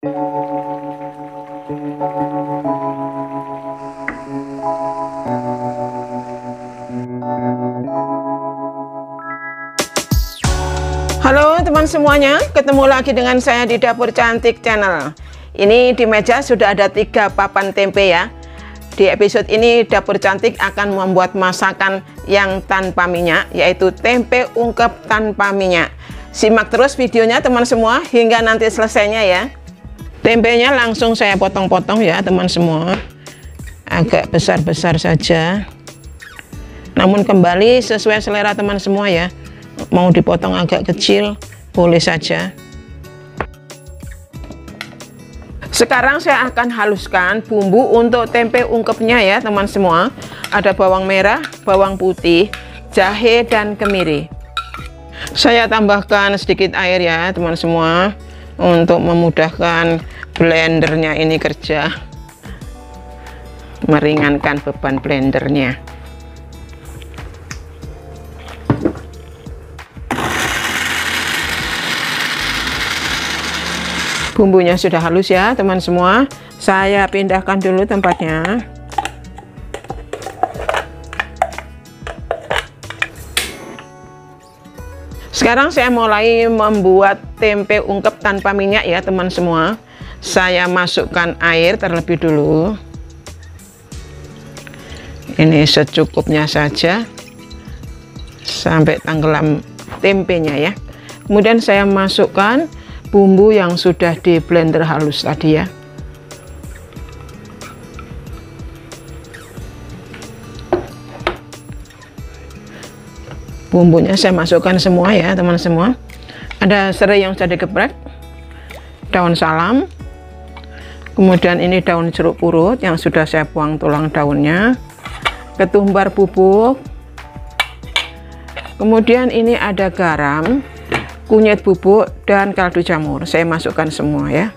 Halo teman semuanya, ketemu lagi dengan saya di Dapur Cantik Channel. Ini di meja sudah ada tiga papan tempe ya. Di episode ini Dapur Cantik akan membuat masakan yang tanpa minyak, yaitu tempe ungkep tanpa minyak. Simak terus videonya teman semua hingga nanti selesainya ya. Tempenya langsung saya potong-potong ya teman semua. Agak besar-besar saja. Namun kembali sesuai selera teman semua ya mau dipotong agak kecil boleh saja sekarang saya akan haluskan bumbu untuk tempe ungkepnya ya teman semua ada bawang merah bawang putih jahe dan kemiri saya tambahkan sedikit air ya teman semua untuk memudahkan blendernya ini kerja. Meringankan beban blendernya. Bumbunya sudah halus ya teman semua. Saya pindahkan dulu tempatnya. Sekarang saya mulai membuat tempe ungkep tanpa minyak ya teman semua saya masukkan air terlebih dulu. Ini secukupnya saja. Sampai tenggelam tempenya ya. Kemudian saya masukkan bumbu yang sudah di blender halus tadi ya. Bumbunya saya masukkan semua ya teman semua. Ada serai yang sudah digeprek daun salam kemudian ini daun jeruk purut yang sudah saya buang tulang daunnya. Ketumbar bubuk. Kemudian ini ada garam kunyit bubuk dan kaldu jamur. Saya masukkan semua ya.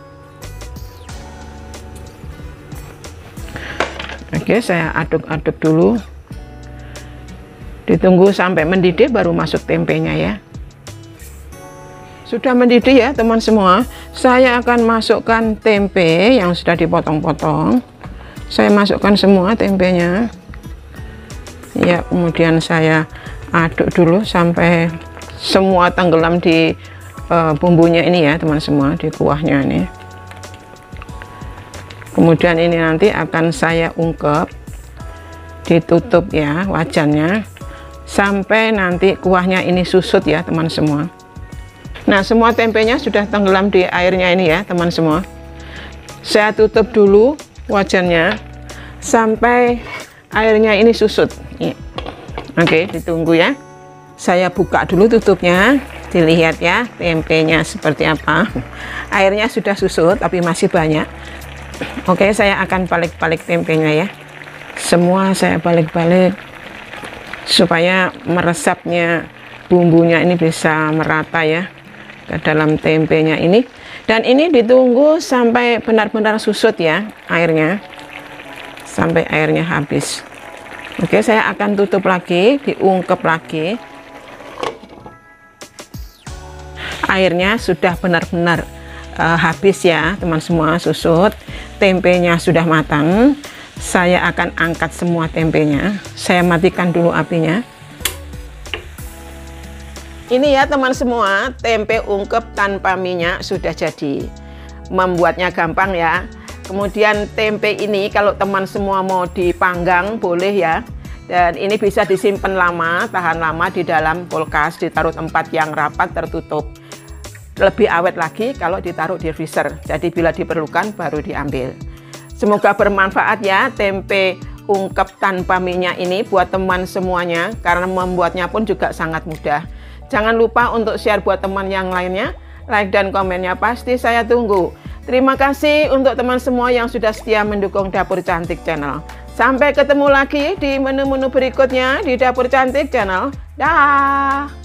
Oke saya aduk-aduk dulu. Ditunggu sampai mendidih baru masuk tempenya ya sudah mendidih ya teman semua. Saya akan masukkan tempe yang sudah dipotong-potong. Saya masukkan semua tempenya. Ya kemudian saya aduk dulu sampai semua tenggelam di uh, bumbunya ini ya teman semua di kuahnya ini. Kemudian ini nanti akan saya ungkep ditutup ya wajannya sampai nanti kuahnya ini susut ya teman semua nah semua tempenya sudah tenggelam di airnya ini ya teman semua. Saya tutup dulu wajannya sampai airnya ini susut. Ya. oke ditunggu ya. Saya buka dulu tutupnya dilihat ya tempenya seperti apa. Airnya sudah susut tapi masih banyak. Oke saya akan balik-balik tempenya ya. Semua saya balik-balik supaya meresapnya bumbunya ini bisa merata ya ke dalam tempenya ini. Dan ini ditunggu sampai benar-benar susut ya airnya. Sampai airnya habis. Oke saya akan tutup lagi diungkep lagi. Airnya sudah benar-benar uh, habis ya teman semua susut. Tempenya sudah matang. Saya akan angkat semua tempenya. Saya matikan dulu apinya ini ya teman semua tempe ungkep tanpa minyak sudah jadi membuatnya gampang ya kemudian tempe ini kalau teman semua mau dipanggang boleh ya dan ini bisa disimpan lama tahan lama di dalam kulkas ditaruh tempat yang rapat tertutup lebih awet lagi kalau ditaruh di freezer. Jadi bila diperlukan baru diambil. Semoga bermanfaat ya tempe ungkep tanpa minyak ini buat teman semuanya karena membuatnya pun juga sangat mudah. Jangan lupa untuk share buat teman yang lainnya. Like dan komennya pasti saya tunggu. Terima kasih untuk teman semua yang sudah setia mendukung Dapur Cantik Channel. Sampai ketemu lagi di menu-menu berikutnya di Dapur Cantik Channel. Dah.